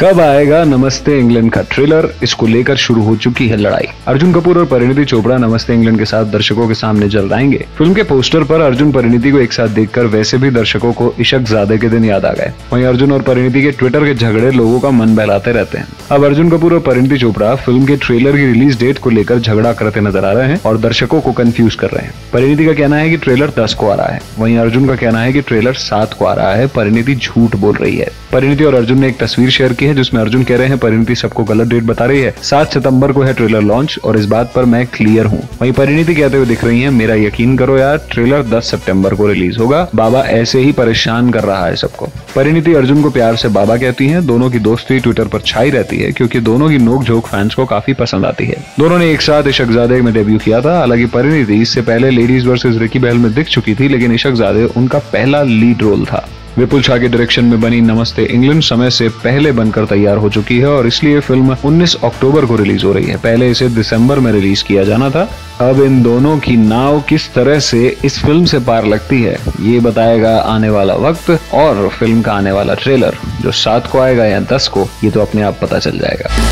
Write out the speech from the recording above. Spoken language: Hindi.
कब आएगा नमस्ते इंग्लैंड का ट्रेलर इसको लेकर शुरू हो चुकी है लड़ाई। अर्जुन कपूर और परिणीति चोपड़ा नमस्ते इंग्लैंड के साथ दर्शकों के सामने जल्द आएँगे फ़िल्म के पोस्टर पर अर्जुन परिणीति को एक साथ देखकर वैसे भी दर्शकों को इशक ज़्यादा के दिन याद आ गए। वहीं अर्जुन और परिणीति के ट्विटर के झगड़े लोगों का मन बहलाते रहते हैं। अब अर्जुन कपूर और परिणीति चोपड़ा फ़िल्म के ट्रेलर की रिलीज़ डेट को लेकर झगड़ा करते नज़र आ रहे हैं और दर्शकों को कंफ्यूज कर रहे हैं। परिणीति का कहना है कि ट्रेलर दस को आ रहा है। वहीं अर्जुन का कहना है कि ट्रेलर सात को आ रहा है। परिणीति झूठ बोल रही है। परिणीति और अर्जुन ने एक तस्वीर शेयर की है जिसमें अर्जुन कह रहे हैं, परिणीति सबको गलत डेट बता रही है। सात सितंबर को है ट्रेलर लॉन्च और इस बात पर मैं क्लियर हूँ। वहीं परिणीति कहते हुए दिख रही है, मेरा यकीन करो यार ट्रेलर दस सितंबर को रिलीज़ होगा। बाबा ऐसे ही परेशान कर रहा है सबको। परिणीति अर्जुन को प्यार से बाबा कहती है, दोनों की दोस्ती ट्विटर पर छाई रहती है, क्योंकि दोनों की नोक झोंक फैंस को काफ़ी पसंद आती है। दोनों ने एक साथ इशक इशकजादे में डेब्यू किया था, हालाँकि परिणीति इससे पहले लेडीज़ वर्सेज रिकी बहल में दिख चुकी थी, लेकिन इशक इशकजादे उनका पहला लीड रोल था। विपुल झा के डायरेक्शन में बनी नमस्ते इंग्लैंड समय से पहले बनकर तैयार हो चुकी है और इसलिए फ़िल्म 19 अक्टूबर को रिलीज़ हो रही है। पहले इसे दिसंबर में रिलीज़ किया जाना था। अब इन दोनों की नाव किस तरह से इस फ़िल्म से पार लगती है, ये बताएगा आने वाला वक्त और फ़िल्म का आने वाला ट्रेलर जो सात को आएगा या दस को, ये तो अपने आप पता चल जाएगा।